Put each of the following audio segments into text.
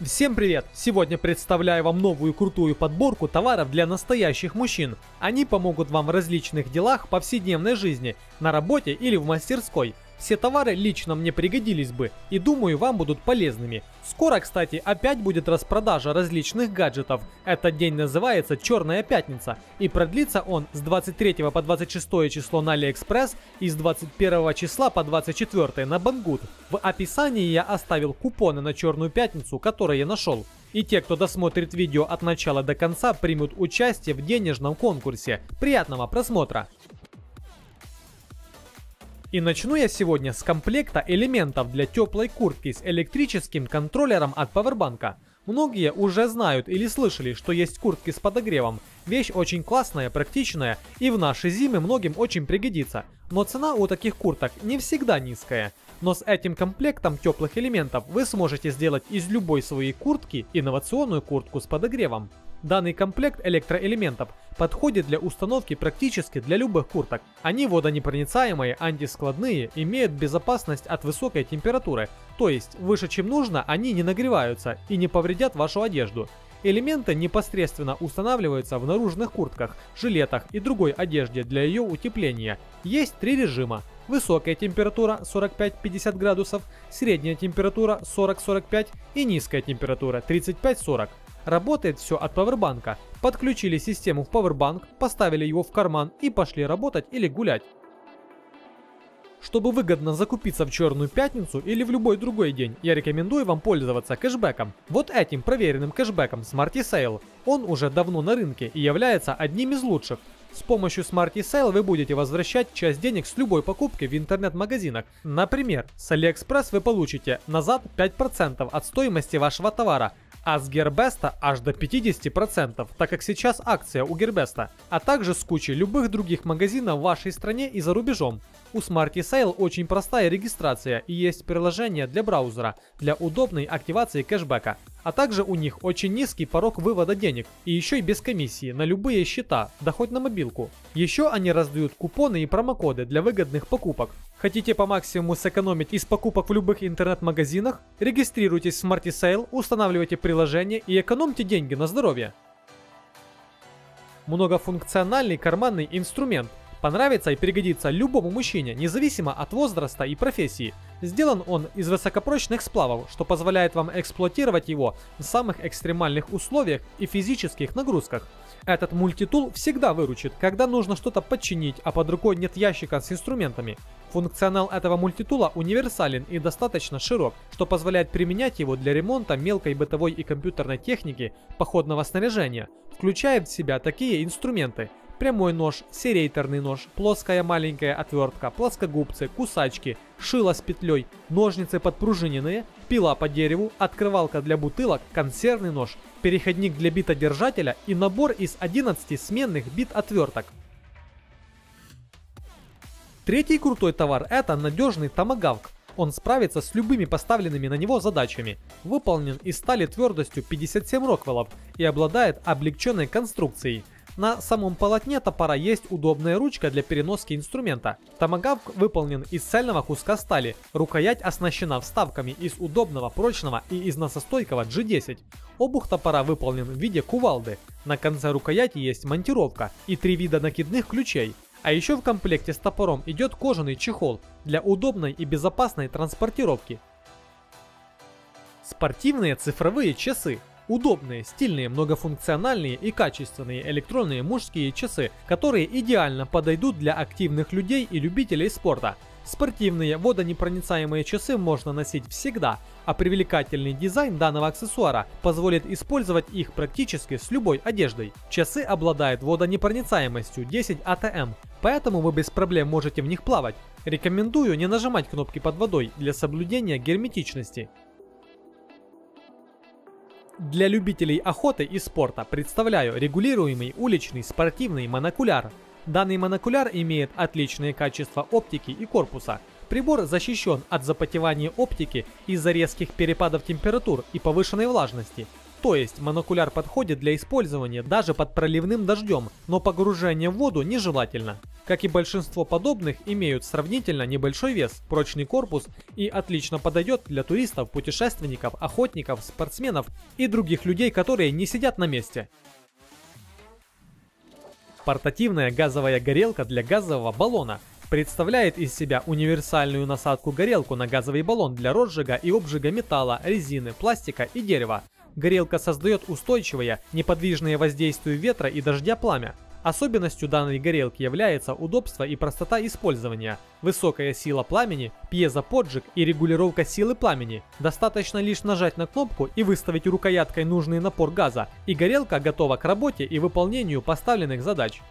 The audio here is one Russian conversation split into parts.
Всем привет! Сегодня представляю вам новую крутую подборку товаров для настоящих мужчин. Они помогут вам в различных делах повседневной жизни, на работе или в мастерской. Все товары лично мне пригодились бы и думаю вам будут полезными. Скоро, кстати, опять будет распродажа различных гаджетов. Этот день называется Черная Пятница и продлится он с 23 по 26 число на Алиэкспресс и с 21 числа по 24 на Banggood. В описании я оставил купоны на Черную Пятницу, которые я нашел. И те, кто досмотрит видео от начала до конца, примут участие в денежном конкурсе. Приятного просмотра! И начну я сегодня с комплекта элементов для теплой куртки с электрическим контроллером от Powerbank. Многие уже знают или слышали, что есть куртки с подогревом. Вещь очень классная, практичная и в наши зимы многим очень пригодится. Но цена у таких курток не всегда низкая. Но с этим комплектом теплых элементов вы сможете сделать из любой своей куртки инновационную куртку с подогревом. Данный комплект электроэлементов подходит для установки практически для любых курток. Они водонепроницаемые, антискладные, имеют безопасность от высокой температуры, то есть выше чем нужно они не нагреваются и не повредят вашу одежду. Элементы непосредственно устанавливаются в наружных куртках, жилетах и другой одежде для ее утепления. Есть три режима. Высокая температура 45-50 градусов, средняя температура 40-45 и низкая температура 35-40. Работает все от пауэрбанка. Подключили систему в пауэрбанк, поставили его в карман и пошли работать или гулять. Чтобы выгодно закупиться в Черную Пятницу или в любой другой день, я рекомендую вам пользоваться кэшбэком. Вот этим проверенным кэшбэком Smarty Sale. Он уже давно на рынке и является одним из лучших. С помощью Smarty Sale вы будете возвращать часть денег с любой покупки в интернет-магазинах. Например, с AliExpress вы получите назад 5% от стоимости вашего товара, а с Гербеста аж до 50%, так как сейчас акция у Гербеста, а также с кучей любых других магазинов в вашей стране и за рубежом. У Smarty Sale очень простая регистрация и есть приложение для браузера для удобной активации кэшбэка. А также у них очень низкий порог вывода денег и еще и без комиссии на любые счета, да хоть на мобилку. Еще они раздают купоны и промокоды для выгодных покупок. Хотите по максимуму сэкономить из покупок в любых интернет-магазинах? Регистрируйтесь в Smarty Sale, устанавливайте приложение и экономьте деньги на здоровье. Многофункциональный карманный инструмент – понравится и пригодится любому мужчине, независимо от возраста и профессии. Сделан он из высокопрочных сплавов, что позволяет вам эксплуатировать его в самых экстремальных условиях и физических нагрузках. Этот мультитул всегда выручит, когда нужно что-то подчинить, а под рукой нет ящика с инструментами. Функционал этого мультитула универсален и достаточно широк, что позволяет применять его для ремонта мелкой бытовой и компьютерной техники, походного снаряжения, включая в себя такие инструменты, прямой нож, серейторный нож, плоская маленькая отвертка, плоскогубцы, кусачки, шило с петлей, ножницы подпружиненные, пила по дереву, открывалка для бутылок, консервный нож, переходник для битодержателя и набор из 11 сменных бит-отверток. Третий крутой товар это надежный томагавк. Он справится с любыми поставленными на него задачами. Выполнен из стали твердостью 57 роквеллов и обладает облегченной конструкцией – на самом полотне топора есть удобная ручка для переноски инструмента. Томагавк выполнен из цельного куска стали, рукоять оснащена вставками из удобного, прочного и износостойкого G10. Обух топора выполнен в виде кувалды. На конце рукояти есть монтировка и три вида накидных ключей. А еще в комплекте с топором идет кожаный чехол для удобной и безопасной транспортировки. Спортивные цифровые часы Удобные, стильные, многофункциональные и качественные электронные мужские часы, которые идеально подойдут для активных людей и любителей спорта. Спортивные водонепроницаемые часы можно носить всегда, а привлекательный дизайн данного аксессуара позволит использовать их практически с любой одеждой. Часы обладают водонепроницаемостью 10 АТМ, поэтому вы без проблем можете в них плавать. Рекомендую не нажимать кнопки под водой для соблюдения герметичности. Для любителей охоты и спорта представляю регулируемый уличный спортивный монокуляр. Данный монокуляр имеет отличные качества оптики и корпуса. Прибор защищен от запотевания оптики из-за резких перепадов температур и повышенной влажности. То есть монокуляр подходит для использования даже под проливным дождем, но погружение в воду нежелательно. Как и большинство подобных, имеют сравнительно небольшой вес, прочный корпус и отлично подойдет для туристов, путешественников, охотников, спортсменов и других людей, которые не сидят на месте. Портативная газовая горелка для газового баллона представляет из себя универсальную насадку-горелку на газовый баллон для розжига и обжига металла, резины, пластика и дерева. Горелка создает устойчивое, неподвижное воздействие ветра и дождя пламя. Особенностью данной горелки является удобство и простота использования, высокая сила пламени, пьезоподжиг и регулировка силы пламени. Достаточно лишь нажать на кнопку и выставить рукояткой нужный напор газа, и горелка готова к работе и выполнению поставленных задач.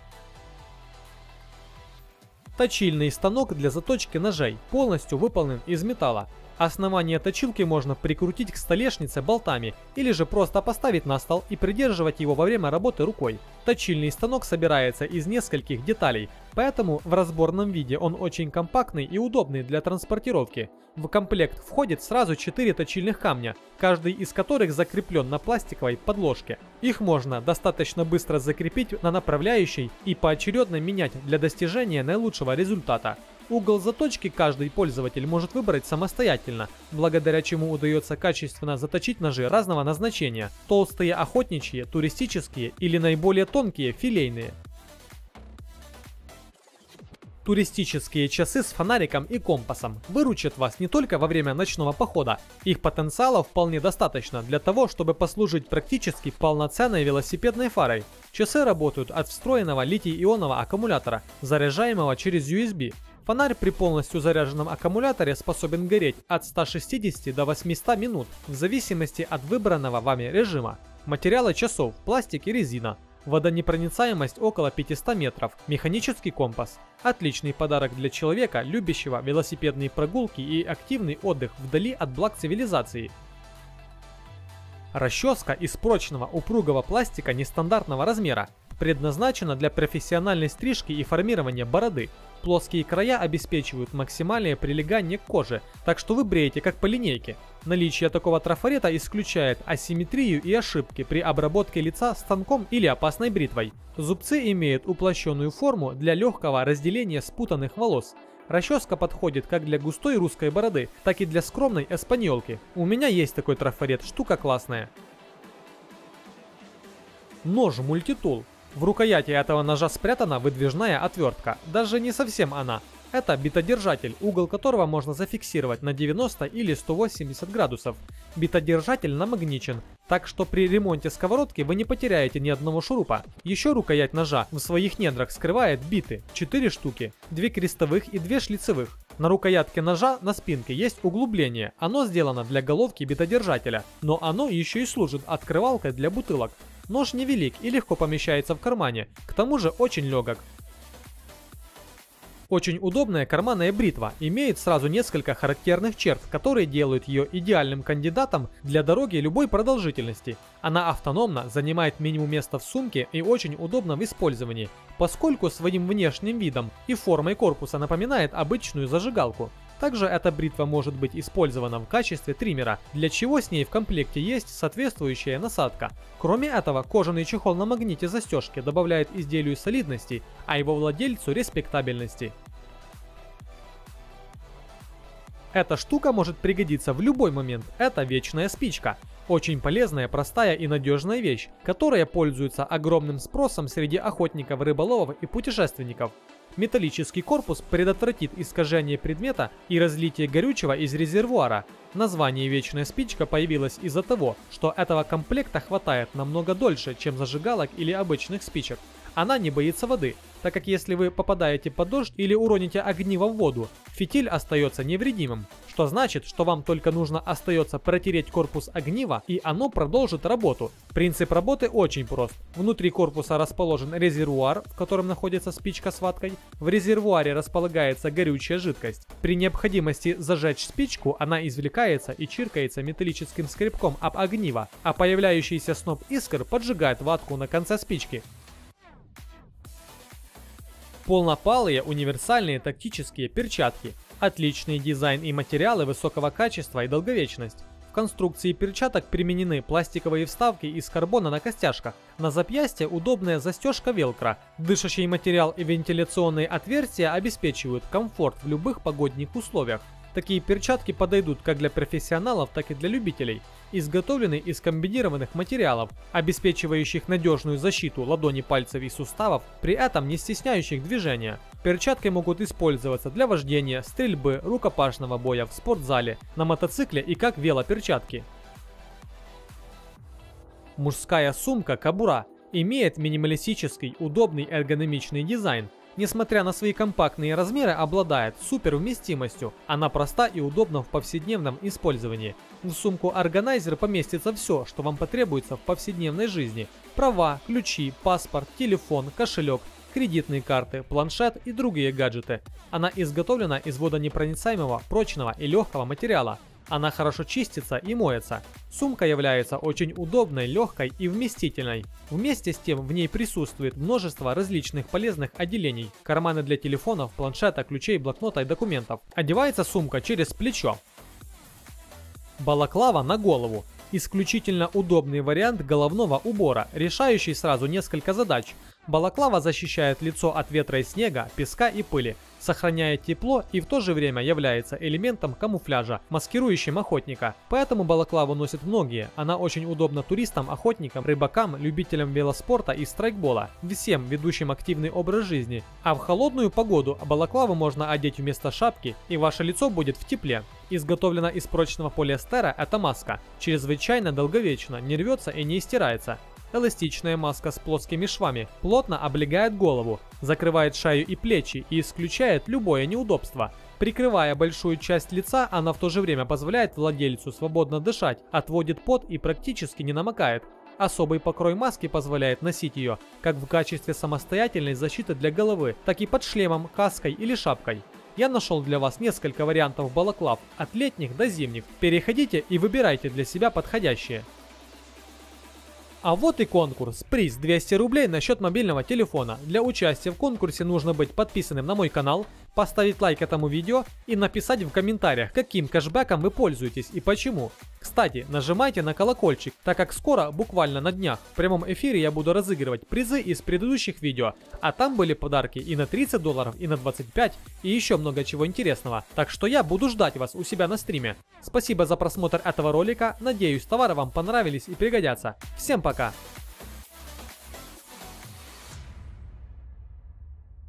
Точильный станок для заточки ножей полностью выполнен из металла. Основание точилки можно прикрутить к столешнице болтами или же просто поставить на стол и придерживать его во время работы рукой. Точильный станок собирается из нескольких деталей, поэтому в разборном виде он очень компактный и удобный для транспортировки. В комплект входит сразу 4 точильных камня, каждый из которых закреплен на пластиковой подложке. Их можно достаточно быстро закрепить на направляющей и поочередно менять для достижения наилучшего результата. Угол заточки каждый пользователь может выбрать самостоятельно, благодаря чему удается качественно заточить ножи разного назначения – толстые охотничьи, туристические или наиболее тонкие филейные. Туристические часы с фонариком и компасом выручат вас не только во время ночного похода. Их потенциала вполне достаточно для того, чтобы послужить практически полноценной велосипедной фарой. Часы работают от встроенного литий-ионного аккумулятора, заряжаемого через USB. Фонарь при полностью заряженном аккумуляторе способен гореть от 160 до 800 минут в зависимости от выбранного вами режима. Материалы часов – пластик и резина. Водонепроницаемость около 500 метров, механический компас. Отличный подарок для человека, любящего велосипедные прогулки и активный отдых вдали от благ цивилизации. Расческа из прочного упругого пластика нестандартного размера предназначена для профессиональной стрижки и формирования бороды. Плоские края обеспечивают максимальное прилегание к коже, так что вы бреете как по линейке. Наличие такого трафарета исключает асимметрию и ошибки при обработке лица станком или опасной бритвой. Зубцы имеют уплощенную форму для легкого разделения спутанных волос. Расческа подходит как для густой русской бороды, так и для скромной эспаньолки. У меня есть такой трафарет, штука классная. Нож мультитул в рукояти этого ножа спрятана выдвижная отвертка. Даже не совсем она. Это битодержатель, угол которого можно зафиксировать на 90 или 180 градусов. Битодержатель намагничен, так что при ремонте сковородки вы не потеряете ни одного шурупа. Еще рукоять ножа в своих недрах скрывает биты, 4 штуки, 2 крестовых и 2 шлицевых. На рукоятке ножа на спинке есть углубление, оно сделано для головки битодержателя, но оно еще и служит открывалкой для бутылок. Нож невелик и легко помещается в кармане, к тому же очень легок. Очень удобная карманная бритва, имеет сразу несколько характерных черт, которые делают ее идеальным кандидатом для дороги любой продолжительности. Она автономна, занимает минимум места в сумке и очень удобна в использовании, поскольку своим внешним видом и формой корпуса напоминает обычную зажигалку. Также эта бритва может быть использована в качестве триммера, для чего с ней в комплекте есть соответствующая насадка. Кроме этого, кожаный чехол на магните застежки добавляет изделию солидности, а его владельцу респектабельности. Эта штука может пригодиться в любой момент, это вечная спичка. Очень полезная, простая и надежная вещь, которая пользуется огромным спросом среди охотников, рыболовов и путешественников. Металлический корпус предотвратит искажение предмета и разлитие горючего из резервуара. Название «Вечная спичка» появилось из-за того, что этого комплекта хватает намного дольше, чем зажигалок или обычных спичек. Она не боится воды, так как если вы попадаете под дождь или уроните огниво в воду, фитиль остается невредимым, что значит, что вам только нужно остается протереть корпус огнива и оно продолжит работу. Принцип работы очень прост. Внутри корпуса расположен резервуар, в котором находится спичка с ваткой. В резервуаре располагается горючая жидкость. При необходимости зажечь спичку, она извлекается и чиркается металлическим скребком об огниво, а появляющийся сноп искр поджигает ватку на конце спички. Полнопалые универсальные тактические перчатки. Отличный дизайн и материалы высокого качества и долговечность. В конструкции перчаток применены пластиковые вставки из карбона на костяшках. На запястье удобная застежка велкро. Дышащий материал и вентиляционные отверстия обеспечивают комфорт в любых погодных условиях. Такие перчатки подойдут как для профессионалов, так и для любителей. Изготовлены из комбинированных материалов, обеспечивающих надежную защиту ладони пальцев и суставов, при этом не стесняющих движения. Перчатки могут использоваться для вождения, стрельбы, рукопашного боя в спортзале, на мотоцикле и как велоперчатки. Мужская сумка Кабура имеет минималистический, удобный эргономичный дизайн, Несмотря на свои компактные размеры, обладает супер вместимостью. Она проста и удобна в повседневном использовании. В сумку органайзер поместится все, что вам потребуется в повседневной жизни. Права, ключи, паспорт, телефон, кошелек, кредитные карты, планшет и другие гаджеты. Она изготовлена из водонепроницаемого, прочного и легкого материала. Она хорошо чистится и моется. Сумка является очень удобной, легкой и вместительной. Вместе с тем в ней присутствует множество различных полезных отделений. Карманы для телефонов, планшета, ключей, блокнота и документов. Одевается сумка через плечо. Балаклава на голову. Исключительно удобный вариант головного убора, решающий сразу несколько задач. Балаклава защищает лицо от ветра и снега, песка и пыли, сохраняет тепло и в то же время является элементом камуфляжа, маскирующим охотника. Поэтому балаклаву носят многие. Она очень удобна туристам, охотникам, рыбакам, любителям велоспорта и страйкбола, всем ведущим активный образ жизни. А в холодную погоду балаклаву можно одеть вместо шапки и ваше лицо будет в тепле. Изготовлена из прочного полиэстера, эта маска чрезвычайно долговечна, не рвется и не стирается. Эластичная маска с плоскими швами плотно облегает голову, закрывает шею и плечи и исключает любое неудобство. Прикрывая большую часть лица, она в то же время позволяет владельцу свободно дышать, отводит пот и практически не намокает. Особый покрой маски позволяет носить ее как в качестве самостоятельной защиты для головы, так и под шлемом, каской или шапкой. Я нашел для вас несколько вариантов балаклав, от летних до зимних. Переходите и выбирайте для себя подходящие. А вот и конкурс. Приз 200 рублей на счет мобильного телефона. Для участия в конкурсе нужно быть подписанным на мой канал, поставить лайк этому видео и написать в комментариях, каким кэшбэком вы пользуетесь и почему. Кстати, нажимайте на колокольчик, так как скоро, буквально на днях, в прямом эфире я буду разыгрывать призы из предыдущих видео, а там были подарки и на 30 долларов, и на 25, и еще много чего интересного. Так что я буду ждать вас у себя на стриме. Спасибо за просмотр этого ролика, надеюсь товары вам понравились и пригодятся. Всем пока!